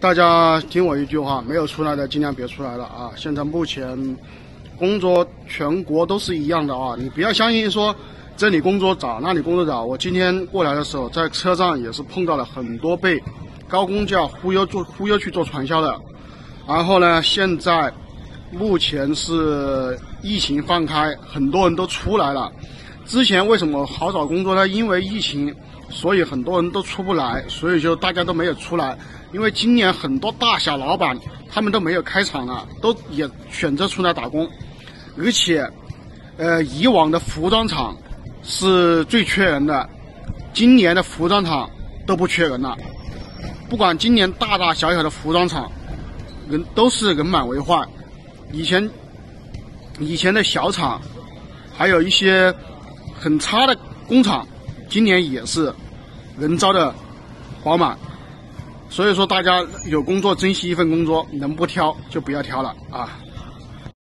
大家听我一句话，没有出来的尽量别出来了啊！现在目前工作全国都是一样的啊，你不要相信说这里工作早，那里工作早。我今天过来的时候，在车上也是碰到了很多被高工价忽悠做忽悠去做传销的。然后呢，现在目前是疫情放开，很多人都出来了。之前为什么好找工作呢？因为疫情。所以很多人都出不来，所以就大家都没有出来。因为今年很多大小老板他们都没有开厂了，都也选择出来打工。而且，呃，以往的服装厂是最缺人的，今年的服装厂都不缺人了。不管今年大大小小的服装厂，人都是人满为患。以前以前的小厂，还有一些很差的工厂。今年也是人招的饱满，所以说大家有工作珍惜一份工作，能不挑就不要挑了啊。